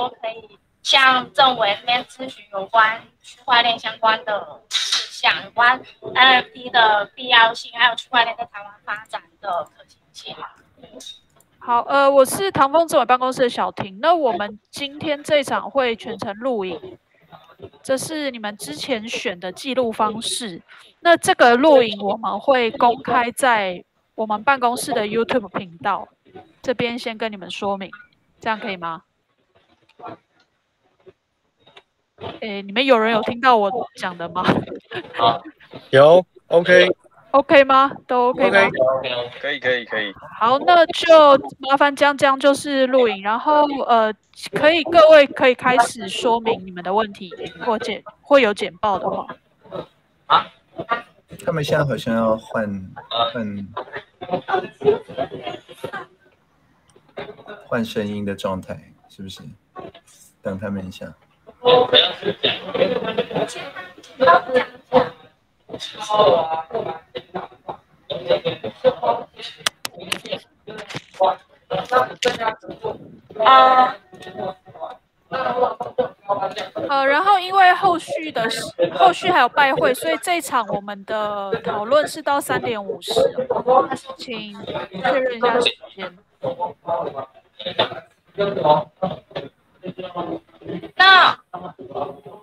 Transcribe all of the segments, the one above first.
都可以向政委那边咨询有关区块链相关的事项，有关 NFT 的必要性，还有区块链在台湾发展的可行性。好，呃，我是唐风政委办公室的小婷。那我们今天这场会全程录影，这是你们之前选的记录方式。那这个录影我们会公开在我们办公室的 YouTube 频道，这边先跟你们说明，这样可以吗？诶，你们有人有听到我讲的吗？有，OK。OK 吗？都 OK 吗？可以可以可以。好，那就麻烦江江就是录影，然后呃，可以各位可以开始说明你们的问题或简会有简报的话。啊？他们现在好像要换换换声音的状态，是不是？等他们一下。啊，呃，然后因为后续的后续还有拜会，所以这场我们的讨论是到三点五十，请确认一下时间。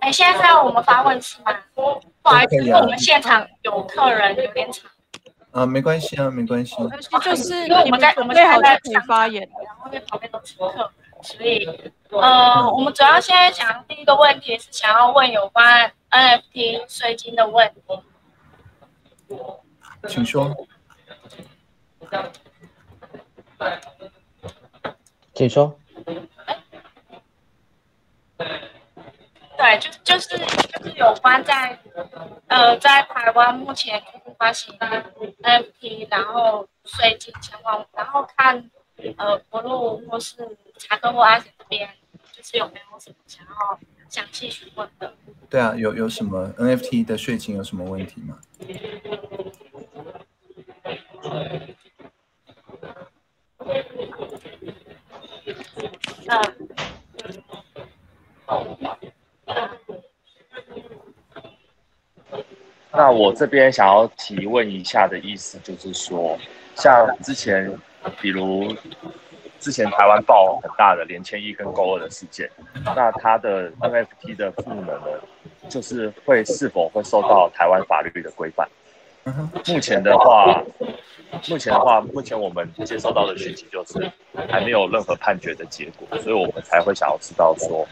哎，现在是要我们发问题吗？不好意思，因为我们现场有客人，有点吵。啊，没关系啊，没关系。就是因为我们在我们在在发言，然后那旁边都是客，所以，呃，我们主要现在想第一个问题是想要问有关 NFT 税金的问题。请说。请说。对，就就是就是有关在，呃，在台湾目前发行 NFT，然后税金相关，然后看呃国路或是查克或阿贤这边，就是有没有什么想要详细询问的？对啊，有有什么 NFT 的税金有什么问题吗？嗯。那我这边想要提问一下的意思就是说，像之前，比如之前台湾爆很大的连千亿跟勾二的事件，那它的 NFT 的赋能呢，就是会是否会受到台湾法律的规范？目前的话，目前的话，目前我们接收到的讯息就是还没有任何判决的结果，所以我们才会想要知道说，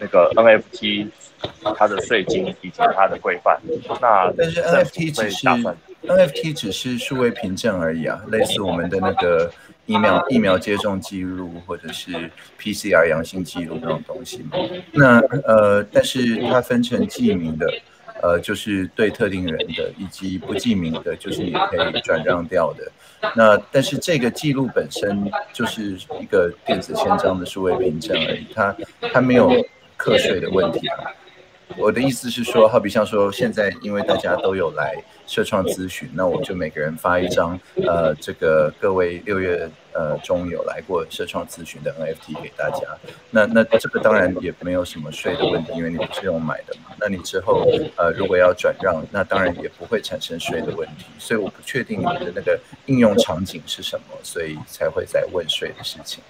那个 NFT 它的税金以及它的规范。那但是 NFT 只是 NFT 只是数位凭证而已啊，类似我们的那个疫苗疫苗接种记录或者是 PCR 阳性记录那种东西嘛。那呃，但是它分成记名的。呃，就是对特定人的，以及不记名的，就是你可以转让掉的。那但是这个记录本身就是一个电子签章的数位凭证而已，它它没有课税的问题啊。我的意思是说，好比像说，现在因为大家都有来社创咨询，那我就每个人发一张，呃，这个各位六月呃中有来过社创咨询的 NFT 给大家。那那这个当然也没有什么税的问题，因为你不是用买的嘛。那你之后呃如果要转让，那当然也不会产生税的问题。所以我不确定你的那个应用场景是什么，所以才会在问税的事情。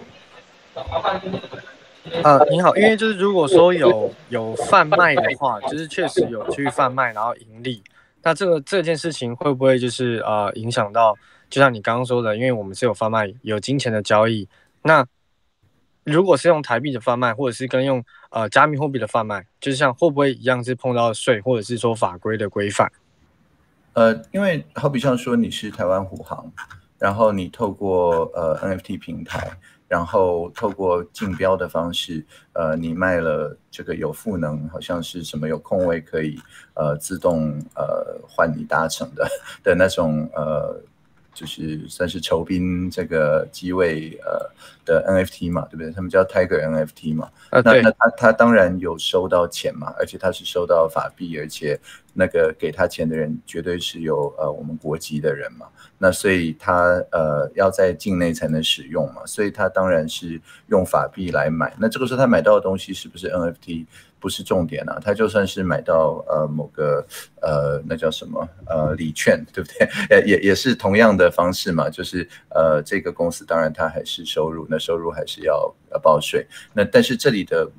啊，你好，因为就是如果说有有贩卖的话，就是确实有去贩卖，然后盈利，那这个这件事情会不会就是呃影响到，就像你刚刚说的，因为我们是有贩卖有金钱的交易，那如果是用台币的贩卖，或者是跟用呃加密货币的贩卖，就是像会不会一样是碰到税，或者是说法规的规范？呃，因为好比像说你是台湾虎航，然后你透过呃 NFT 平台。然后透过竞标的方式，呃，你卖了这个有赋能，好像是什么有空位可以呃自动呃换你搭乘的的那种呃。就是算是酬宾这个机位呃的 NFT 嘛，对不对？他们叫 Tiger NFT 嘛。那那他他当然有收到钱嘛，而且他是收到法币，而且那个给他钱的人绝对是有呃我们国籍的人嘛，那所以他呃要在境内才能使用嘛，所以他当然是用法币来买。那这个时候他买到的东西是不是 NFT 不是重点啊？他就算是买到呃某个呃那叫什么呃礼券，对不对？也也也是同样的方式嘛，就是呃这个公司当然它还是收入，那收入还是要呃报税。那但是这里的。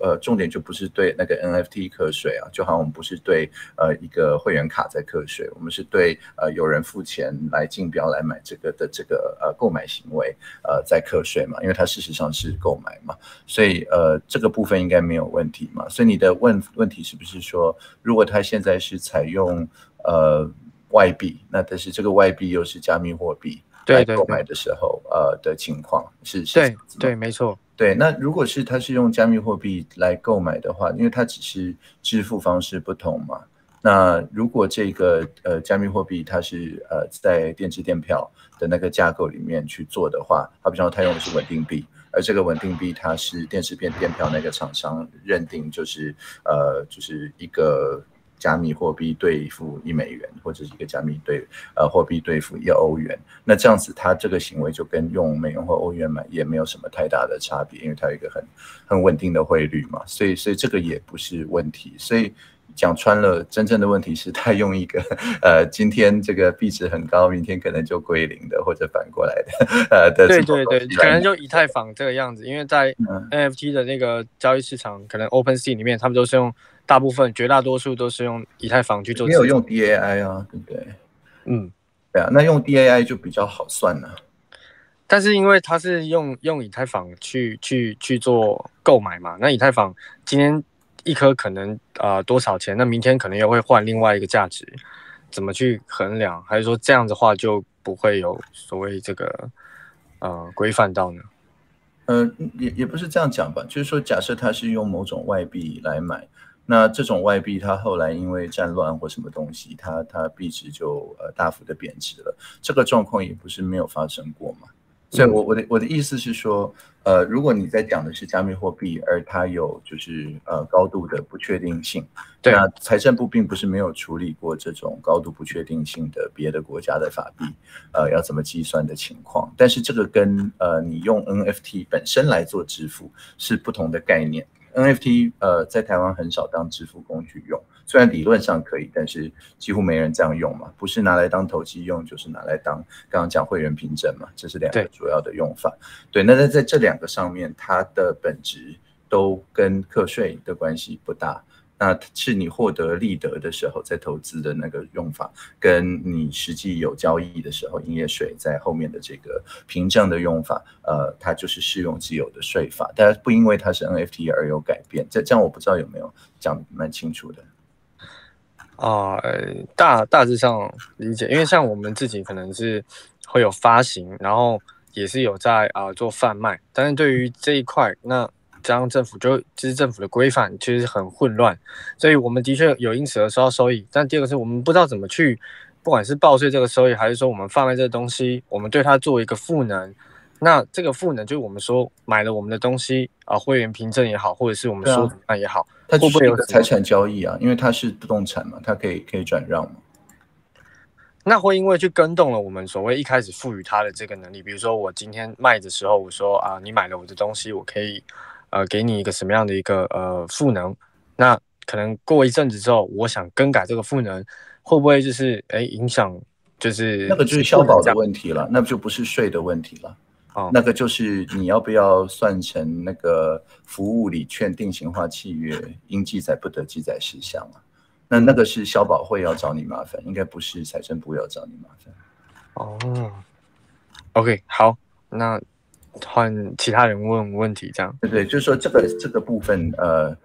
呃，重点就不是对那个 NFT 课税啊，就好像我们不是对呃一个会员卡在课税，我们是对呃有人付钱来竞标来买这个的这个呃购买行为呃在课税嘛，因为它事实上是购买嘛，所以呃这个部分应该没有问题嘛。所以你的问问题是不是说，如果他现在是采用呃外币，那但是这个外币又是加密货币对购买的时候呃的情况是是？对对，没错。对，那如果是他是用加密货币来购买的话，因为它只是支付方式不同嘛。那如果这个呃加密货币它是呃在电子电票的那个架构里面去做的话，它比方说它用的是稳定币，而这个稳定币它是电子电电票那个厂商认定就是呃就是一个。加密货币兑付一美元，或者是一个加密兑呃货币兑付一欧元，那这样子，他这个行为就跟用美元或欧元买也没有什么太大的差别，因为它有一个很很稳定的汇率嘛，所以所以这个也不是问题。所以讲穿了，真正的问题是他用一个呃今天这个币值很高，明天可能就归零的，或者反过来的呃的。对对对，可能就以太坊这个样子，因为在 NFT 的那个交易市场，可能 OpenSea 里面他们都是用。大部分、绝大多数都是用以太坊去做，没有用 DAI 啊，对不对？嗯，对啊，那用 DAI 就比较好算了。但是因为它是用用以太坊去去去做购买嘛，那以太坊今天一颗可能啊多少钱？那明天可能又会换另外一个价值，怎么去衡量？还是说这样的话就不会有所谓这个呃规范到呢？嗯，也也不是这样讲吧，就是说假设他是用某种外币来买。那这种外币，它后来因为战乱或什么东西，它它币值就呃大幅的贬值了。这个状况也不是没有发生过嘛。所以，我我的我的意思是说，呃，如果你在讲的是加密货币，而它有就是呃高度的不确定性，对啊，财政部并不是没有处理过这种高度不确定性的别的国家的法币，呃，要怎么计算的情况。但是这个跟呃你用 NFT 本身来做支付是不同的概念。NFT 呃，在台湾很少当支付工具用，虽然理论上可以，但是几乎没人这样用嘛。不是拿来当投机用，就是拿来当刚刚讲会员凭证嘛，这是两个主要的用法。对，那在在这两个上面，它的本质都跟课税的关系不大。那是你获得利得的时候，在投资的那个用法，跟你实际有交易的时候，营业税在后面的这个凭证的用法，呃，它就是适用既有的税法，但是不因为它是 NFT 而有改变。这这样我不知道有没有讲蛮清楚的。啊，大大致上理解，因为像我们自己可能是会有发行，然后也是有在啊做贩卖，但是对于这一块那。加上政府就其实政府的规范其实很混乱，所以我们的确有因此而收到收益。但第二个是我们不知道怎么去，不管是报税这个收益，还是说我们贩卖这个东西，我们对它做一个赋能。那这个赋能就是我们说买了我们的东西啊，会员凭证也好，或者是我们说那也好，它会不会有财产交易啊？因为它是不动产嘛，它可以可以转让嘛。那会因为去跟动了我们所谓一开始赋予它的这个能力，比如说我今天卖的时候，我说啊，你买了我的东西，我可以。呃，给你一个什么样的一个呃赋能？那可能过一阵子之后，我想更改这个赋能，会不会就是哎影响？就是那个就是消保的问题了，那就不是税的问题了。哦，那个就是你要不要算成那个服务礼券定型化契约应记载不得记载事项啊？那那个是消保会要找你麻烦，应该不是财政部要找你麻烦。哦，OK，好，那。换其他人问问题，这样对对，就是说这个这个部分，呃，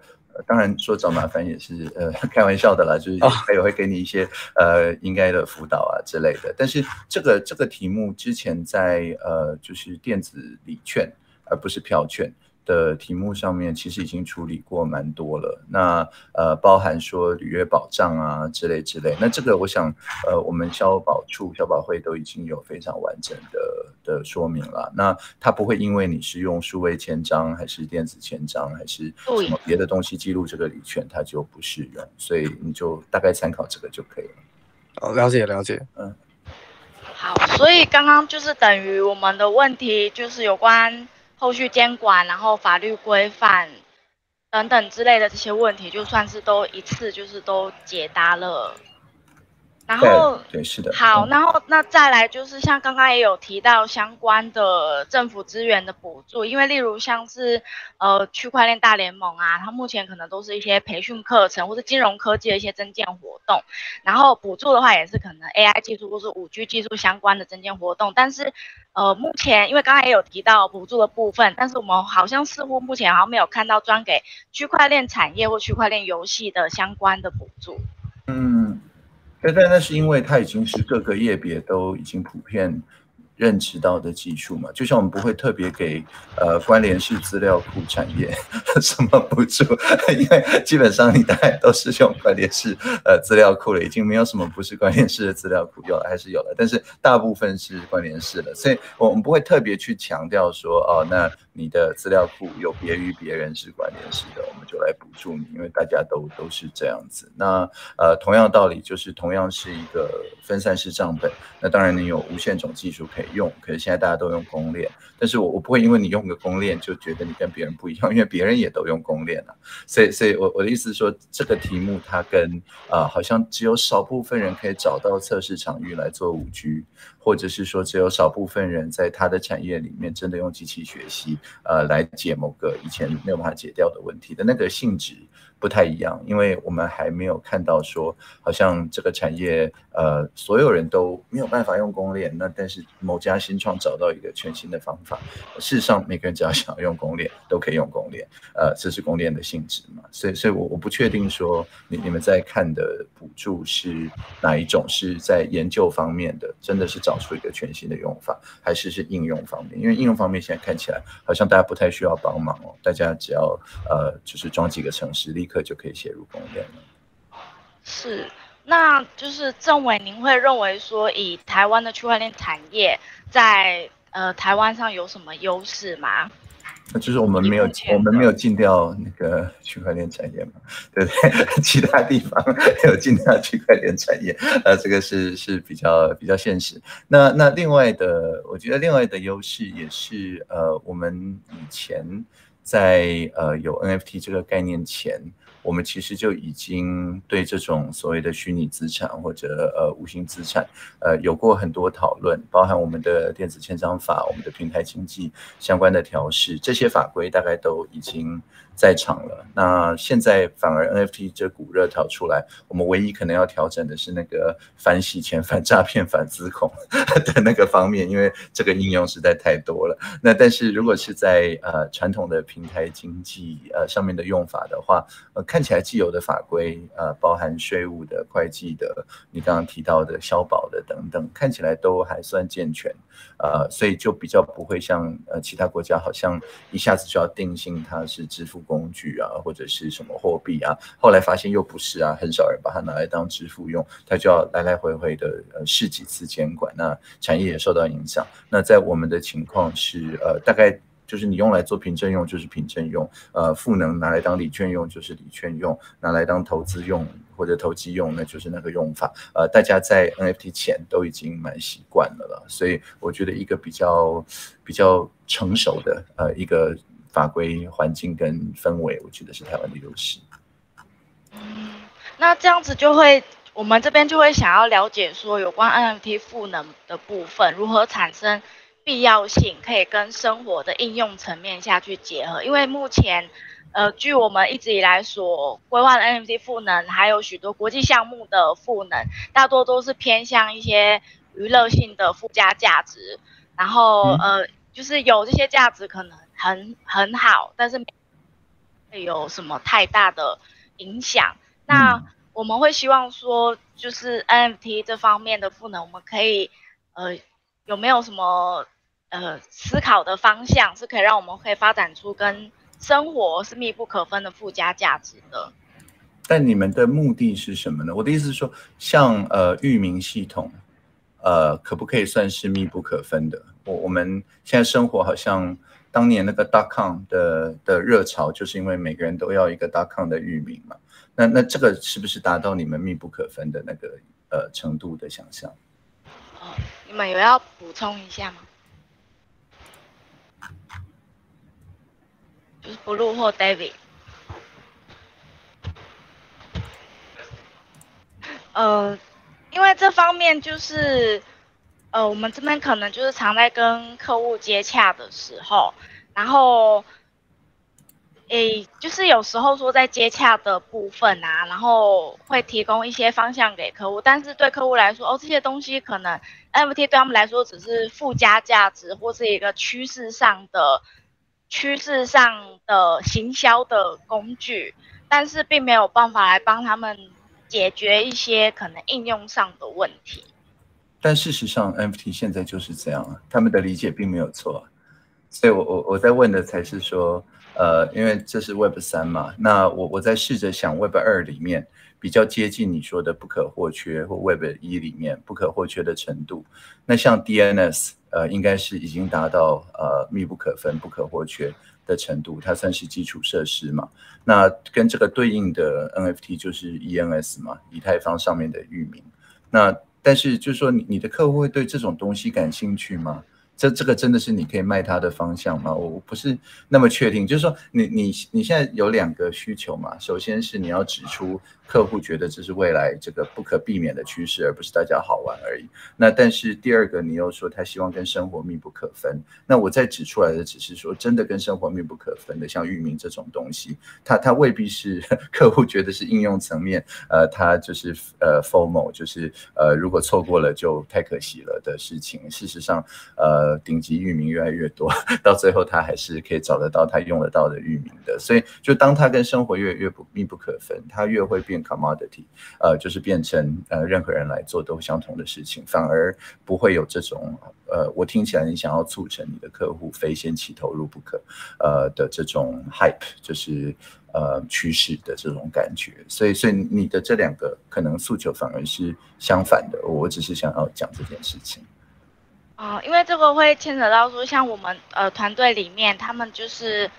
当然说找麻烦也是呃开玩笑的啦，就是还有会给你一些呃应该的辅导啊之类的。但是这个这个题目之前在呃就是电子礼券而不是票券的题目上面，其实已经处理过蛮多了。那呃，包含说履约保障啊之类之类。那这个我想，呃，我们消保处、消保会都已经有非常完整的的说明了。那它不会因为你是用数位签章，还是电子签章，还是什么别的东西记录这个礼券，它就不适用。所以你就大概参考这个就可以了。哦，了解了解，嗯。好，所以刚刚就是等于我们的问题，就是有关后续监管，然后法律规范等等之类的这些问题，就算是都一次就是都解答了。然后对是的，好，然后那再来就是像刚刚也有提到相关的政府资源的补助，因为例如像是呃区块链大联盟啊，它目前可能都是一些培训课程或者金融科技的一些增建活动，然后补助的话也是可能 AI 技术或是五 G 技术相关的增建活动，但是呃目前因为刚才也有提到补助的部分，但是我们好像似乎目前好像没有看到专给区块链产业或区块链游戏的相关的补助，嗯。但但那是因为它已经是各个业别都已经普遍认知到的技术嘛，就像我们不会特别给呃关联式资料库产业 什么补助，因为基本上你大概都是用关联式呃资料库了，已经没有什么不是关联式的资料库有了还是有了，但是大部分是关联式的，所以我们不会特别去强调说哦那。你的资料库有别于别人是关联式的，我们就来补助你，因为大家都都是这样子。那呃，同样道理就是同样是一个分散式账本，那当然你有无限种技术可以用，可是现在大家都用公链，但是我我不会因为你用个公链就觉得你跟别人不一样，因为别人也都用公链啊。所以所以，我我的意思是说，这个题目它跟啊，好像只有少部分人可以找到测试场域来做五 G。或者是说，只有少部分人在他的产业里面真的用机器学习，呃，来解某个以前没有办法解掉的问题的那个性质。不太一样，因为我们还没有看到说，好像这个产业，呃，所有人都没有办法用公链。那但是某家新创找到一个全新的方法，事实上每个人只要想要用公链，都可以用公链。呃，这是公链的性质嘛？所以，所以我我不确定说，你你们在看的补助是哪一种？是在研究方面的，真的是找出一个全新的用法，还是是应用方面？因为应用方面现在看起来好像大家不太需要帮忙哦，大家只要呃，就是装几个城市立。课就可以写入公链了。是，那就是政委，您会认为说，以台湾的区块链产业在呃台湾上有什么优势吗？那就是我们没有我们没有禁掉那个区块链产业嘛，对不对？其他地方有禁掉区块链产业，呃，这个是是比较比较现实。那那另外的，我觉得另外的优势也是呃，我们以前在呃有 NFT 这个概念前。我们其实就已经对这种所谓的虚拟资产或者呃无形资产，呃有过很多讨论，包含我们的电子签章法、我们的平台经济相关的调试，这些法规大概都已经。在场了，那现在反而 NFT 这股热潮出来，我们唯一可能要调整的是那个反洗钱、反诈骗、反资恐的那个方面，因为这个应用实在太多了。那但是如果是在呃传统的平台经济呃上面的用法的话，呃看起来既有的法规呃包含税务的、会计的，你刚刚提到的消保的等等，看起来都还算健全，呃，所以就比较不会像呃其他国家好像一下子就要定性它是支付。工具啊，或者是什么货币啊，后来发现又不是啊，很少人把它拿来当支付用，它就要来来回回的呃试几次监管，那产业也受到影响。那在我们的情况是，呃，大概就是你用来做凭证用就是凭证用，呃，赋能拿来当礼券用就是礼券用，拿来当投资用或者投机用那就是那个用法。呃，大家在 NFT 前都已经蛮习惯了了，所以我觉得一个比较比较成熟的呃一个。法规环境跟氛围，我觉得是台湾的优势。嗯，那这样子就会，我们这边就会想要了解说，有关 NFT 赋能的部分，如何产生必要性，可以跟生活的应用层面下去结合。因为目前，呃，据我们一直以来所规划的 NFT 赋能，还有许多国际项目的赋能，大多都是偏向一些娱乐性的附加价值，然后呃，就是有这些价值可能。很很好，但是会有什么太大的影响？那我们会希望说，就是 NFT 这方面的赋能，我们可以呃有没有什么呃思考的方向，是可以让我们可以发展出跟生活是密不可分的附加价值的。但你们的目的是什么呢？我的意思是说，像呃域名系统，呃，可不可以算是密不可分的？我我们现在生活好像当年那个 dot com 的的热潮，就是因为每个人都要一个 dot com 的域名嘛。那那这个是不是达到你们密不可分的那个呃程度的想象？你们有要补充一下吗？就是 Blue 或 David。呃，因为这方面就是，呃，我们这边可能就是常在跟客户接洽的时候，然后，诶，就是有时候说在接洽的部分啊，然后会提供一些方向给客户，但是对客户来说，哦，这些东西可能 NFT 对他们来说只是附加价值或是一个趋势上的趋势上的行销的工具，但是并没有办法来帮他们。解决一些可能应用上的问题，但事实上，NFT 现在就是这样，他们的理解并没有错，所以我我我在问的才是说，呃，因为这是 Web 三嘛，那我我在试着想 Web 二里面比较接近你说的不可或缺，或 Web 一里面不可或缺的程度，那像 DNS，呃，应该是已经达到呃密不可分、不可或缺。的程度，它算是基础设施嘛？那跟这个对应的 NFT 就是 ENS 嘛，以太坊上面的域名。那但是就是说，你你的客户会对这种东西感兴趣吗？这这个真的是你可以卖他的方向吗？我不是那么确定。就是说，你你你现在有两个需求嘛？首先是你要指出。客户觉得这是未来这个不可避免的趋势，而不是大家好玩而已。那但是第二个，你又说他希望跟生活密不可分。那我再指出来的只是说，真的跟生活密不可分的，像域名这种东西，它它未必是 客户觉得是应用层面，呃，它就是呃 formal，就是呃如果错过了就太可惜了的事情。事实上，呃，顶级域名越来越多，到最后他还是可以找得到他用得到的域名的。所以，就当他跟生活越越不密不可分，他越会变。commodity，呃，就是变成呃，任何人来做都相同的事情，反而不会有这种呃，我听起来你想要促成你的客户非先期投入不可，呃的这种 hype，就是呃趋势的这种感觉。所以，所以你的这两个可能诉求反而是相反的。我只是想要讲这件事情。啊，因为这个会牵扯到说，像我们呃团队里面，他们就是。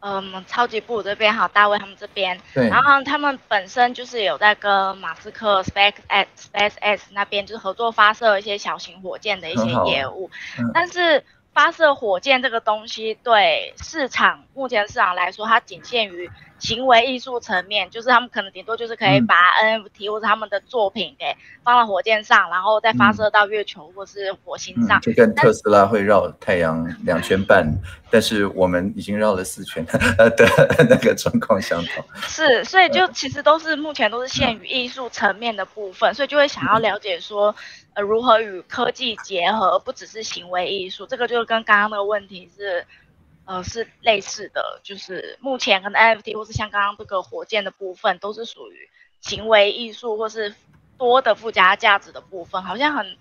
嗯，超级部这边好，大卫他们这边，对，然后他们本身就是有在跟马斯克 Space X Space X 那边就是合作发射一些小型火箭的一些业务，但是发射火箭这个东西对市场目前市场来说，它仅限于。行为艺术层面，就是他们可能顶多就是可以把 NFT 或者他们的作品给放到火箭上，然后再发射到月球或是火星上。就跟特斯拉会绕太阳两圈半，但是我们已经绕了四圈 的那个状况相同。是，所以就其实都是目前都是限于艺术层面的部分，所以就会想要了解说，呃，如何与科技结合，不只是行为艺术，这个就跟刚刚那个问题是。呃，是类似的，就是目前可能 NFT 或是像刚刚这个火箭的部分，都是属于行为艺术或是多的附加价值的部分，好像很，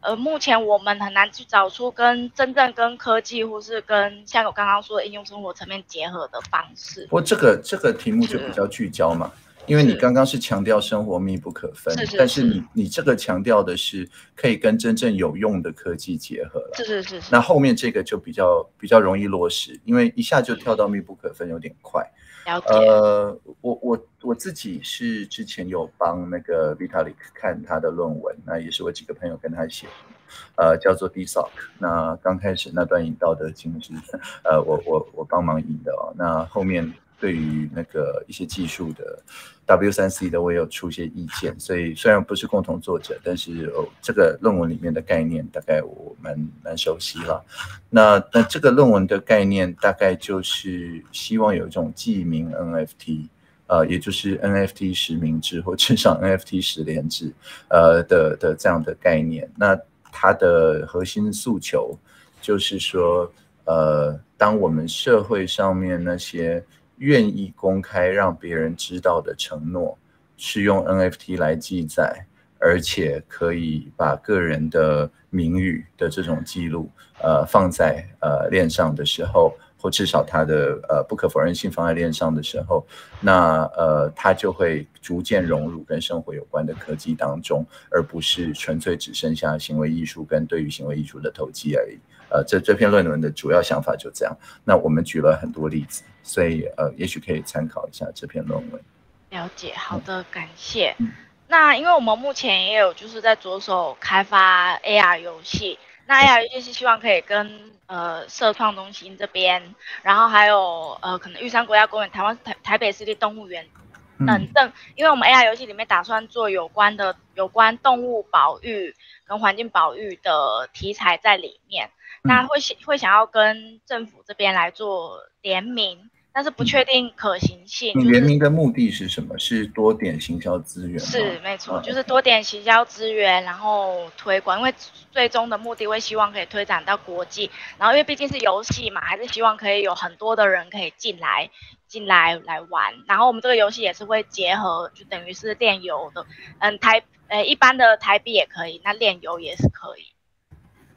呃，目前我们很难去找出跟真正跟科技或是跟像我刚刚说的应用生活层面结合的方式。不过这个这个题目就比较聚焦嘛。因为你刚刚是强调生活密不可分，但是你你这个强调的是可以跟真正有用的科技结合了，是是是。那后面这个就比较比较容易落实，因为一下就跳到密不可分有点快。了解。呃，我我我自己是之前有帮那个 Vitalik 看他的论文，那也是我几个朋友跟他写，呃，叫做 D Sock。那刚开始那段引道德经是，呃，我我我帮忙引的哦。那后面。对于那个一些技术的 W 三 C 的，我也有出一些意见，所以虽然不是共同作者，但是哦，这个论文里面的概念大概我蛮蛮熟悉了。那那这个论文的概念大概就是希望有一种记名 NFT，呃，也就是 NFT 实名制或至少 NFT 实联制，呃的的这样的概念。那它的核心诉求就是说，呃，当我们社会上面那些愿意公开让别人知道的承诺，是用 NFT 来记载，而且可以把个人的名誉的这种记录，呃，放在呃链上的时候，或至少它的呃不可否认性放在链上的时候，那呃它就会逐渐融入跟生活有关的科技当中，而不是纯粹只剩下行为艺术跟对于行为艺术的投机而已。呃，这这篇论文的主要想法就这样。那我们举了很多例子，所以呃，也许可以参考一下这篇论文。了解，好的，感谢。那因为我们目前也有就是在着手开发 AR 游戏，那 AR 游戏是希望可以跟呃社创中心这边，然后还有呃可能玉山国家公园、台湾台台北市立动物园等等，因为我们 AI 游戏里面打算做有关的有关动物保育跟环境保育的题材在里面，那会想会想要跟政府这边来做联名。但是不确定可行性。你联名的目的是什么？是多点行销资源。是没错，就是多点行销资源，然后推广。因为最终的目的会希望可以推展到国际。然后因为毕竟是游戏嘛，还是希望可以有很多的人可以进来进来来玩。然后我们这个游戏也是会结合，就等于是炼油的。嗯，台呃一般的台币也可以，那炼油也是可以。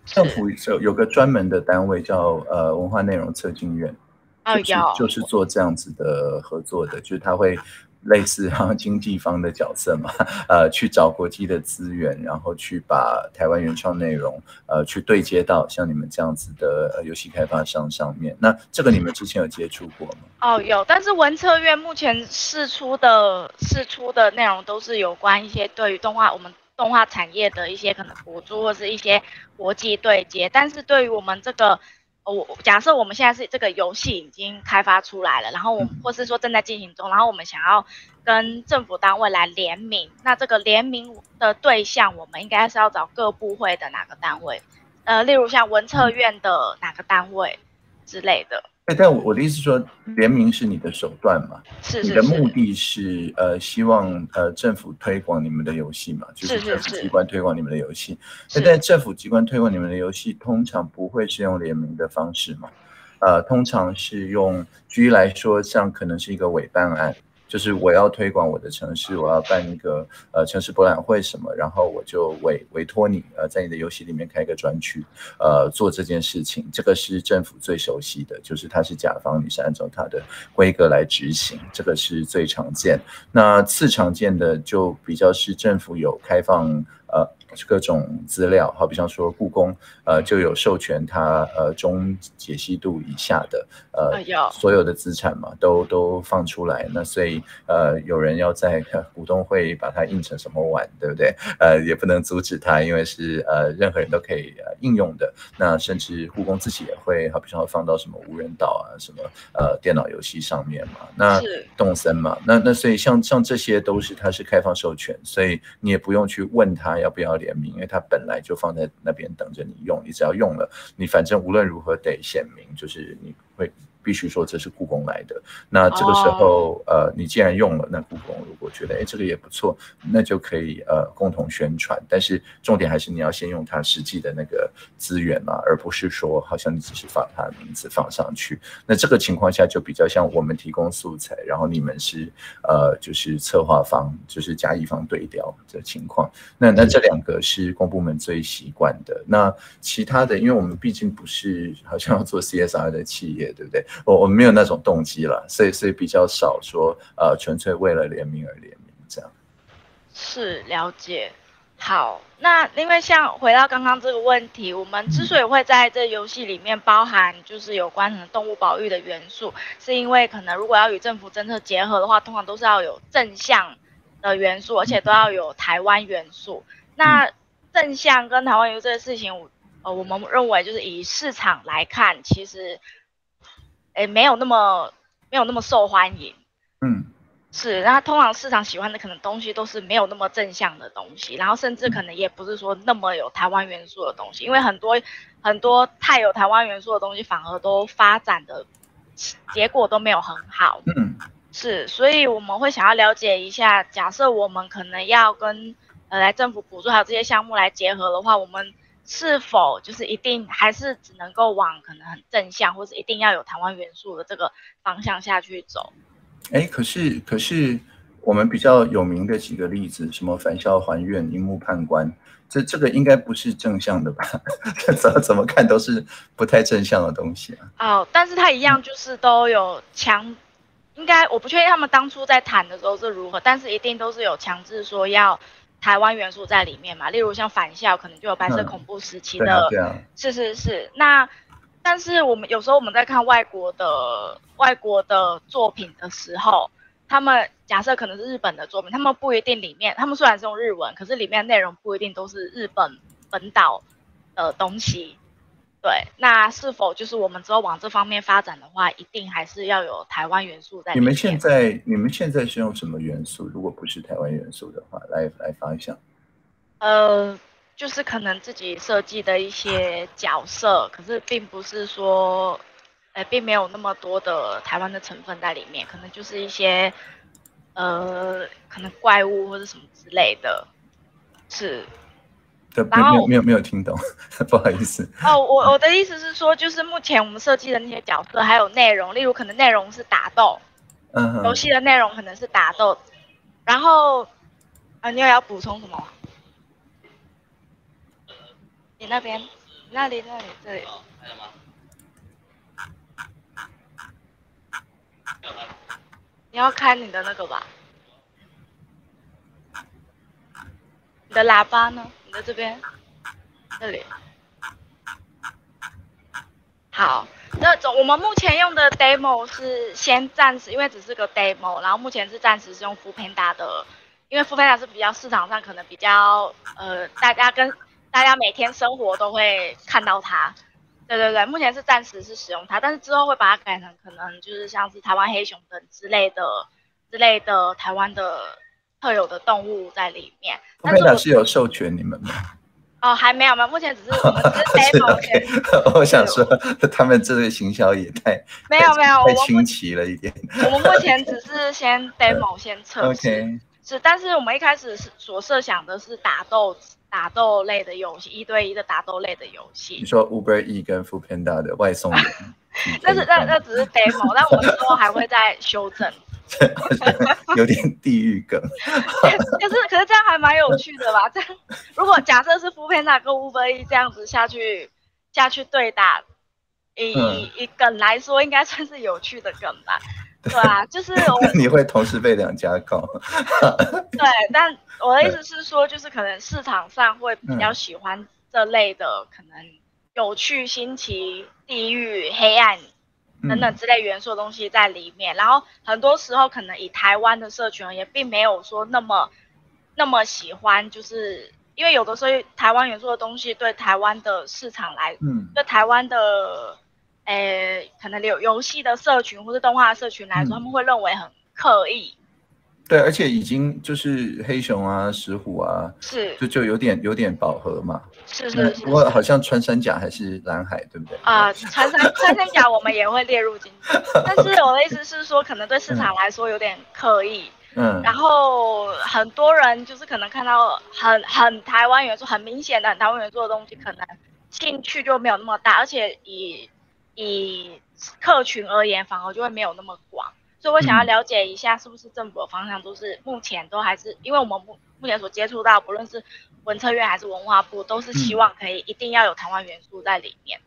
政府有有个专门的单位叫呃文化内容测进院。就是就是做这样子的合作的，就是他会类似像经济方的角色嘛，呃，去找国际的资源，然后去把台湾原创内容，呃，去对接到像你们这样子的游戏开发商上面。那这个你们之前有接触过吗？哦，有，但是文策院目前试出的试出的内容都是有关一些对于动画我们动画产业的一些可能补助或是一些国际对接，但是对于我们这个。我假设我们现在是这个游戏已经开发出来了，然后我或是说正在进行中，然后我们想要跟政府单位来联名，那这个联名的对象，我们应该是要找各部会的哪个单位？呃，例如像文策院的哪个单位之类的。但我我的意思说，联名是你的手段嘛？是是是。你的目的是呃，希望呃政府推广你们的游戏嘛？就是政府机关推广你们的游戏。那在政府机关推广你们的游戏，通常不会是用联名的方式嘛？呃，通常是用，举例来说，像可能是一个委办案。就是我要推广我的城市，我要办一个呃城市博览会什么，然后我就委委托你呃在你的游戏里面开一个专区，呃做这件事情，这个是政府最熟悉的，就是它是甲方，你是按照它的规格来执行，这个是最常见。那次常见的就比较是政府有开放呃。各种资料，好比方说故宫，呃，就有授权它，呃，中解析度以下的，呃，所有的资产嘛，都都放出来。那所以，呃，有人要在 股东会把它印成什么碗，对不对？呃，也不能阻止它，因为是呃，任何人都可以呃应用的。那甚至故宫自己也会，好比方说放到什么无人岛啊，什么呃电脑游戏上面嘛。那动森嘛，那那所以像像这些都是它是开放授权，所以你也不用去问他要不要。联名，因为它本来就放在那边等着你用，你只要用了，你反正无论如何得显明，就是你会。必须说这是故宫来的，那这个时候，呃，你既然用了，那故宫如果觉得哎这个也不错，那就可以呃共同宣传。但是重点还是你要先用它实际的那个资源嘛，而不是说好像你只是把它的名字放上去。那这个情况下就比较像我们提供素材，然后你们是呃就是策划方，就是甲乙方对调的情况。那那这两个是公部门最习惯的。那其他的，因为我们毕竟不是好像要做 CSR 的企业，对不对？我我们没有那种动机了，所以所以比较少说，呃，纯粹为了联名而联名这样。是了解。好，那因为像回到刚刚这个问题，我们之所以会在这游戏里面包含就是有关的动物保育的元素，是因为可能如果要与政府政策结合的话，通常都是要有正向的元素，而且都要有台湾元素。那正向跟台湾元素这个事情，呃，我们认为就是以市场来看，其实。哎，没有那么没有那么受欢迎，嗯，是，然后通常市场喜欢的可能东西都是没有那么正向的东西，然后甚至可能也不是说那么有台湾元素的东西，因为很多很多太有台湾元素的东西反而都发展的结果都没有很好，嗯，是，所以我们会想要了解一下，假设我们可能要跟呃来政府补助还有这些项目来结合的话，我们。是否就是一定还是只能够往可能很正向，或是一定要有台湾元素的这个方向下去走？哎，可是可是我们比较有名的几个例子，什么返校还愿、荧幕判官，这这个应该不是正向的吧？怎 么怎么看都是不太正向的东西啊。哦，但是他一样就是都有强，应该我不确定他们当初在谈的时候是如何，但是一定都是有强制说要台湾元素在里面嘛。例如像返校，可能就有白色恐怖时期的，是是是。那但是我们有时候我们在看外国的外国的作品的时候。他们假设可能是日本的作品，他们不一定里面，他们虽然是用日文，可是里面内容不一定都是日本本岛的东西。对，那是否就是我们之后往这方面发展的话，一定还是要有台湾元素在？你们现在你们现在是用什么元素？如果不是台湾元素的话，来来方向？呃，就是可能自己设计的一些角色，可是并不是说。呃，并没有那么多的台湾的成分在里面，可能就是一些，呃，可能怪物或者什么之类的，是。然后没有没有听懂，不好意思。哦，我我的意思是说，就是目前我们设计的那些角色还有内容，例如可能内容是打斗，嗯，游戏的内容可能是打斗，然后，啊，你有要补充什么？你那边，那里那里这里。你要开你的那个吧，你的喇叭呢？你的这边，这里。好，那种我们目前用的 demo 是先暂时，因为只是个 demo，然后目前是暂时是用 Full Panda 的，因为 Full Panda 是比较市场上可能比较呃，大家跟大家每天生活都会看到它。对对对，目前是暂时是使用它，但是之后会把它改成可能就是像是台湾黑熊等之类的之类的台湾的特有的动物在里面。但是是有授权你们吗？哦，还没有吗？目前只是我们是 demo。我想说，他们这个行销也太 没有没有太清奇了一点。我们目前只是先 demo 先测试，是，但是我们一开始是所设想的是打斗。打斗类的游戏，一对一的打斗类的游戏。你说 Uber E 跟 Food Panda 的外送员，那是那那只是 demo，但我们之后还会再修正。有点地狱梗。可是可是这样还蛮有趣的吧？这样如果假设是 Food Panda 跟 Uber E 这样子下去下去对打，以以梗来说，应该算是有趣的梗吧。对啊，就是 你会同时被两家告。对，但我的意思是说，就是可能市场上会比较喜欢这类的，可能有趣、新奇、地狱、黑暗等等之类元素的东西在里面。然后很多时候，可能以台湾的社群也并没有说那么那么喜欢，就是因为有的时候台湾元素的东西对台湾的市场来，嗯，对台湾的。诶，可能有游戏的社群或者动画社群来说，他们会认为很刻意。对，而且已经就是黑熊啊、石虎啊，是就就有点有点饱和嘛。是是是。不过好像穿山甲还是蓝海，对不对？啊，穿山穿山甲我们也会列入进去，但是我的意思是说，可能对市场来说有点刻意。嗯。然后很多人就是可能看到很很台湾元素、很明显的很台湾元素的东西，可能兴趣就没有那么大，而且以。以客群而言，反而就会没有那么广，所以我想要了解一下，是不是政府的方向都是目前都还是，因为我们目目前所接触到，不论是文策院还是文化部，都是希望可以一定要有台湾元素在里面。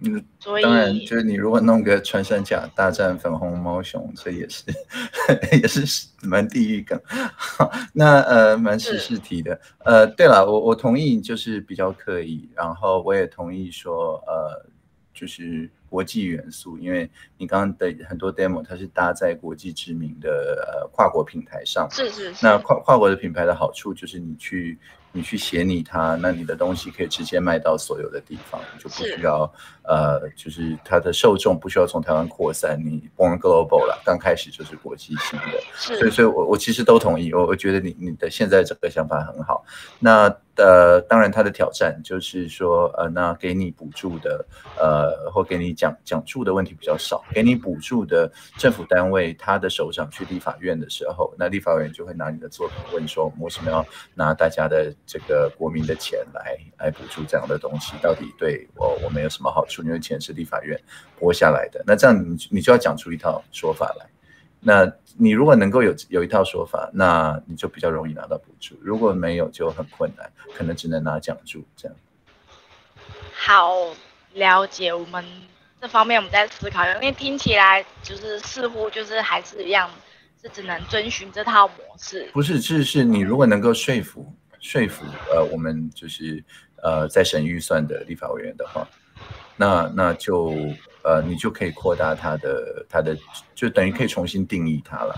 嗯，当然就是你如果弄个穿山甲大战粉红猫熊，这也是 也是蛮地狱梗。那呃蛮实事题的。呃，对了，我我同意，就是比较刻意，然后我也同意说呃。就是国际元素，因为你刚刚的很多 demo，它是搭在国际知名的呃跨国平台上。是是是。那跨跨国的品牌的好处就是你去。你去写你它，那你的东西可以直接卖到所有的地方，就不需要呃，就是它的受众不需要从台湾扩散，你 born global 了，刚开始就是国际性的，所以所以我我其实都同意，我我觉得你你的现在这个想法很好。那呃，当然它的挑战就是说呃，那给你补助的呃，或给你讲讲助的问题比较少，给你补助的政府单位，他的首长去立法院的时候，那立法院就会拿你的作品问说，为什么要拿大家的。这个国民的钱来来补助这样的东西，到底对我我们有什么好处？因为钱是立法院拨下来的，那这样你你就要讲出一套说法来。那你如果能够有有一套说法，那你就比较容易拿到补助；如果没有，就很困难，可能只能拿奖助这样。好，了解我们这方面，我们在思考，因为听起来就是似乎就是还是一样，是只能遵循这套模式。不是，是是，你如果能够说服说服呃，我们就是呃在审预算的立法委员的话，那那就。呃，你就可以扩大它的它的，就等于可以重新定义它了。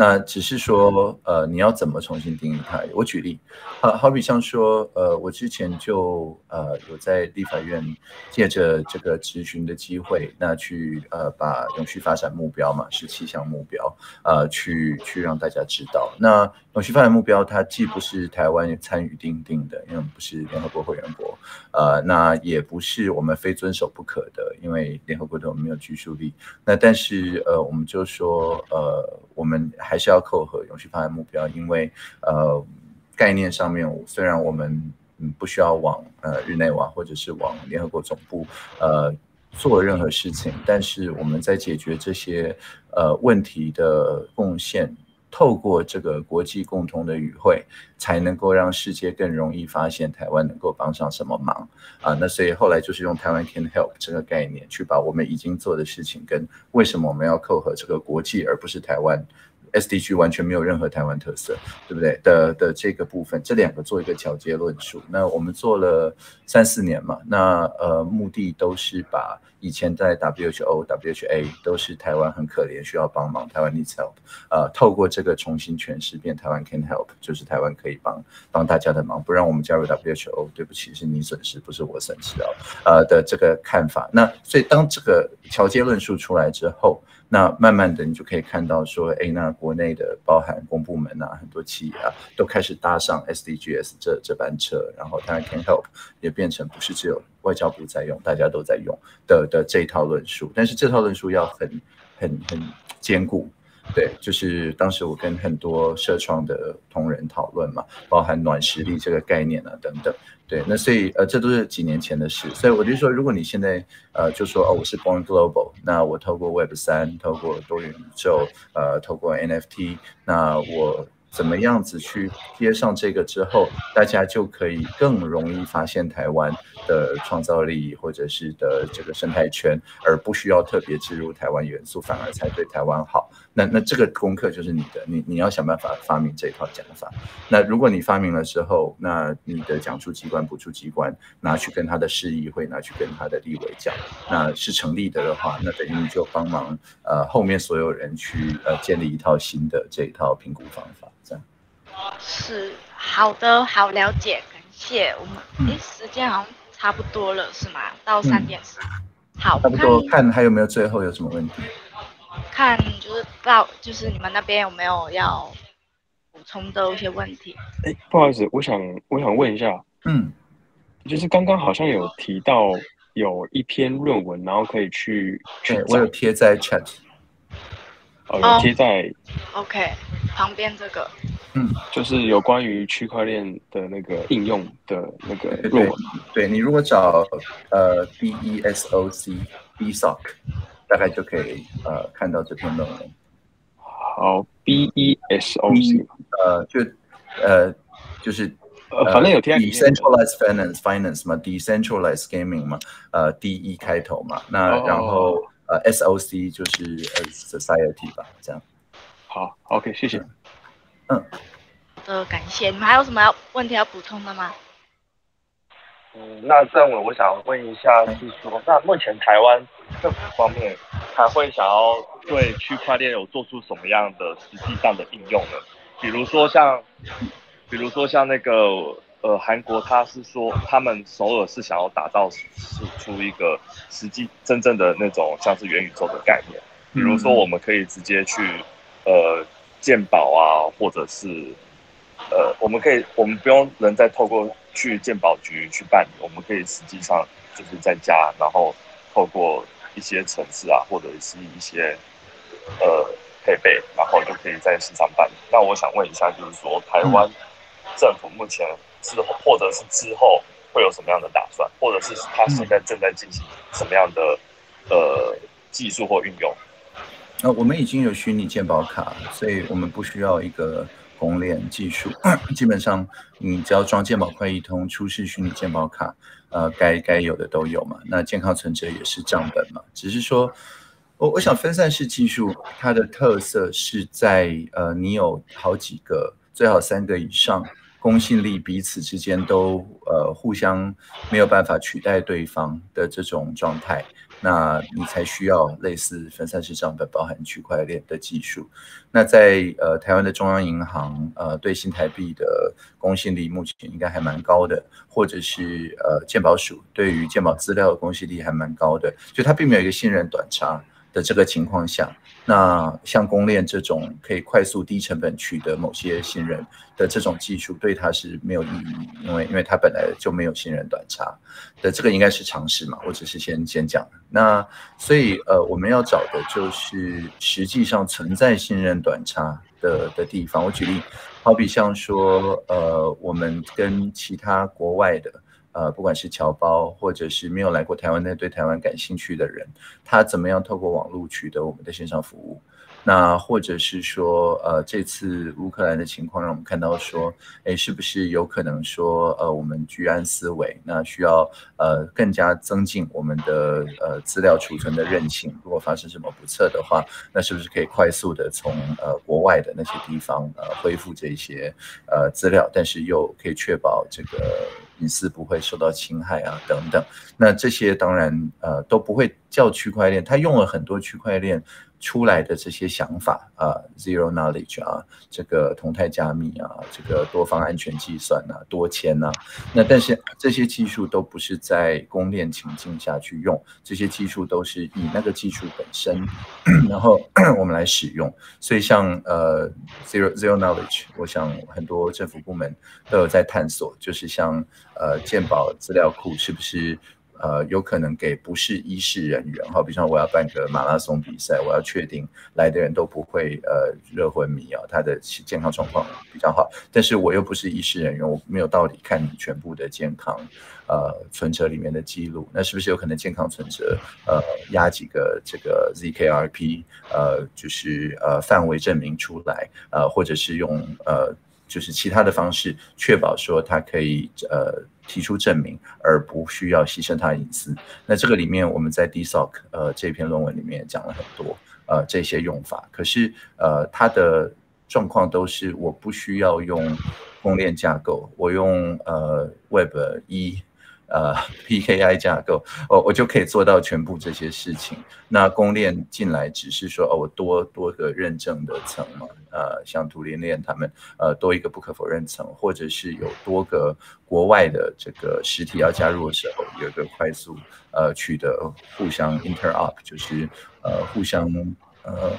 那只是说，呃，你要怎么重新定义它？我举例，好好比像说，呃，我之前就呃有在立法院借着这个咨询的机会，那去呃把永续发展目标嘛，十七项目标，呃，去去让大家知道。那永续发展目标它既不是台湾参与定定的，因为我们不是联合国会员国，呃，那也不是我们非遵守不可的，因为联合国对我们没有拘束力。那但是呃，我们就说，呃，我们。还是要扣合永续发展目标，因为呃概念上面虽然我们嗯不需要往呃日内瓦或者是往联合国总部呃做任何事情，但是我们在解决这些呃问题的贡献。透过这个国际共同的语汇，才能够让世界更容易发现台湾能够帮上什么忙啊！那所以后来就是用台湾 can help 这个概念，去把我们已经做的事情跟为什么我们要扣合这个国际而不是台湾。SDG 完全没有任何台湾特色，对不对？的的这个部分，这两个做一个桥接论述。那我们做了三四年嘛，那呃目的都是把以前在 WHO、WHA 都是台湾很可怜需要帮忙，台湾 needs help，呃，透过这个重新诠释变台湾 can help，就是台湾可以帮帮大家的忙，不让我们加入 WHO，对不起，是你损失，不是我损失哦，呃的这个看法。那所以当这个桥接论述出来之后。那慢慢的，你就可以看到说，哎，那国内的包含公部门啊，很多企业啊，都开始搭上 SDGs 这这班车，然后当然 Can Help 也变成不是只有外交部在用，大家都在用的的这一套论述。但是这套论述要很很很坚固。对，就是当时我跟很多社创的同仁讨论嘛，包含暖实力这个概念啊等等。对，那所以呃，这都是几年前的事。所以我就说，如果你现在呃就说哦，我是 Born Global，那我透过 Web 三，透过多元宇宙，呃，透过 NFT，那我。怎么样子去贴上这个之后，大家就可以更容易发现台湾的创造力，或者是的这个生态圈，而不需要特别植入台湾元素，反而才对台湾好。那那这个功课就是你的，你你要想办法发明这一套讲法。那如果你发明了之后，那你的讲述机关、补助机关拿去跟他的市议会拿去跟他的立委讲，那是成立的的话，那等于你就帮忙呃后面所有人去呃建立一套新的这一套评估方法。这样是好的，好了解，感谢我们。诶，时间好像差不多了，是吗？到三点十。好，差不多。看还有没有最后有什么问题？看就是到就是你们那边有没有要补充的一些问题？哎，不好意思，我想我想问一下，嗯，就是刚刚好像有提到有一篇论文，然后可以去，对我有贴在 chat。哦，贴在 OK 旁边这个，嗯，就是有关于区块链的那个应用的那个论文。对你如果找呃 B E S O C B S O C，大概就可以呃看到这篇论文。好，B E S O C，呃，就呃就是呃反正有贴 decentralized finance finance 嘛，decentralized gaming 嘛，呃 D E 开头嘛，那然后。呃，S O C 就是呃，society 吧，这样。好，OK，谢谢。嗯。呃，感谢。你们还有什么要问题要补充的吗？嗯，那这样我想问一下，是说，那目前台湾政府方面还会想要对区块链有做出什么样的实际上的应用呢？比如说像，比如说像那个。呃，韩国他是说，他们首尔是想要打造是出一个实际真正的那种像是元宇宙的概念，比如说我们可以直接去呃鉴宝啊，或者是呃我们可以我们不用人再透过去鉴宝局去办理，我们可以实际上就是在家，然后透过一些城市啊，或者是一些呃配备，然后就可以在市场办理。那我想问一下，就是说台湾政府目前。之后，或者是之后会有什么样的打算，或者是他现在正在进行什么样的呃技术或运用？那我们已经有虚拟鉴宝卡，所以我们不需要一个红链技术。基本上，你只要装健保快易通，出示虚拟健保卡，呃，该该有的都有嘛。那健康存折也是账本嘛，只是说，我我想分散式技术它的特色是在呃，你有好几个，最好三个以上。公信力彼此之间都呃互相没有办法取代对方的这种状态，那你才需要类似分散式账本包含区块链的技术。那在呃台湾的中央银行呃对新台币的公信力目前应该还蛮高的，或者是呃鉴宝署对于鉴宝资料的公信力还蛮高的，就它并没有一个信任短差的这个情况下。那像公链这种可以快速低成本取得某些信任的这种技术，对它是没有意义，因为因为它本来就没有信任短差的，这个应该是常识嘛。我只是先先讲。那所以呃，我们要找的就是实际上存在信任短差的的地方。我举例，好比像说呃，我们跟其他国外的。呃，不管是侨胞，或者是没有来过台湾但对台湾感兴趣的人，他怎么样透过网络取得我们的线上服务？那或者是说，呃，这次乌克兰的情况让我们看到说，哎，是不是有可能说，呃，我们居安思危，那需要呃更加增进我们的呃资料储存的韧性。如果发生什么不测的话，那是不是可以快速的从呃国外的那些地方呃恢复这些呃资料，但是又可以确保这个隐私不会受到侵害啊等等。那这些当然呃都不会叫区块链，它用了很多区块链。出来的这些想法啊，zero knowledge 啊，这个同态加密啊，这个多方安全计算啊，多签啊，那但是这些技术都不是在公链情境下去用，这些技术都是以那个技术本身，然后 我们来使用。所以像呃 zero zero knowledge，我想很多政府部门都有在探索，就是像呃鉴保资料库是不是？呃，有可能给不是医事人员，好，比方我要办个马拉松比赛，我要确定来的人都不会呃热昏迷啊，他的健康状况比较好，但是我又不是医事人员，我没有道理看你全部的健康呃存折里面的记录，那是不是有可能健康存折呃压几个这个 ZKRP 呃就是呃范围证明出来呃，或者是用呃。就是其他的方式，确保说他可以呃提出证明，而不需要牺牲他的隐私。那这个里面我们在 DSOC 呃这篇论文里面讲了很多呃这些用法。可是呃他的状况都是我不需要用公链架构，我用呃 Web 一。呃，PKI 架构，哦，我就可以做到全部这些事情。那公链进来只是说，哦，我多多个认证的层嘛，呃，像图灵链他们，呃，多一个不可否认层，或者是有多个国外的这个实体要加入的时候，有一个快速呃取得互相 interop，就是呃互相呃。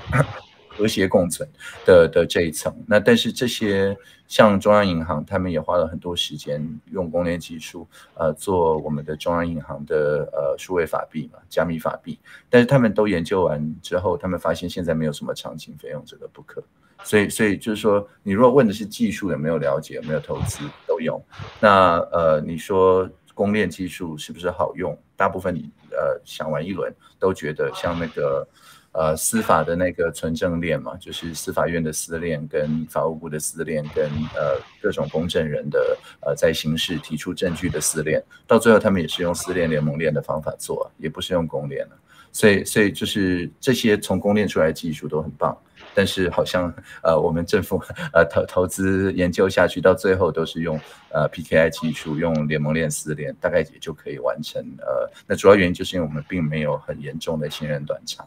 和谐共存的的这一层，那但是这些像中央银行，他们也花了很多时间用公链技术，呃，做我们的中央银行的呃数位法币嘛，加密法币。但是他们都研究完之后，他们发现现在没有什么场景非用这个不可。所以，所以就是说，你如果问的是技术有没有了解，有没有投资都用，那呃，你说公链技术是不是好用？大部分你呃想完一轮都觉得像那个。呃，司法的那个存证链嘛，就是司法院的司链跟法务部的司链跟呃各种公证人的呃在刑事提出证据的司链，到最后他们也是用司链联盟链的方法做，也不是用公链了。所以，所以就是这些从公链出来的技术都很棒，但是好像呃我们政府呃投投资研究下去，到最后都是用呃 PKI 技术，用联盟链私链，大概也就可以完成。呃，那主要原因就是因为我们并没有很严重的信任短差。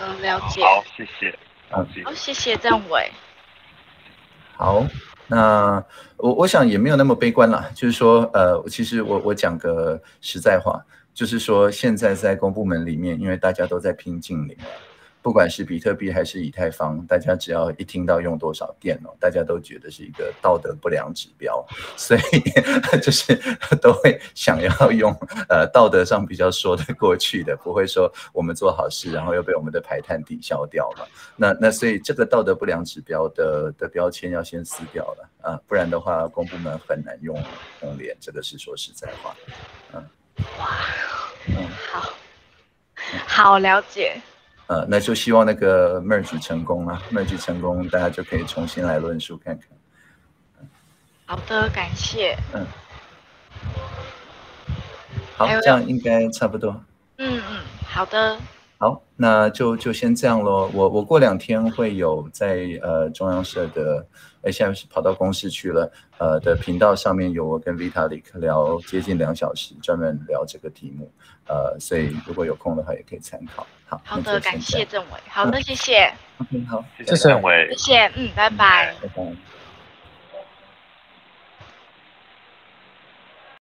嗯，了解。好，谢谢。好，谢谢张伟。好，那我我想也没有那么悲观了，就是说，呃，其实我我讲个实在话，就是说，现在在公部门里面，因为大家都在拼净零。不管是比特币还是以太坊，大家只要一听到用多少电哦，大家都觉得是一个道德不良指标，所以 就是 都会想要用呃道德上比较说得过去的，不会说我们做好事，然后又被我们的排碳抵消掉了。那那所以这个道德不良指标的的标签要先撕掉了啊，不然的话公部门很难用红联，这个是说实在话。嗯，哇，嗯，好。好了解。呃，那就希望那个 merge 成功啊，merge 成功，大家就可以重新来论述看看。好的，感谢。嗯，好，这样应该差不多。嗯嗯，好的。好，那就就先这样喽。我我过两天会有在呃中央社的，哎，现在是跑到公司去了，呃的频道上面有我跟 Vitalik 聊接近两小时，专门聊这个题目。呃，所以如果有空的话，也可以参考。好，好的，感谢政委。好的，谢谢。OK，好，谢谢政委。谢谢，嗯，拜拜。拜拜。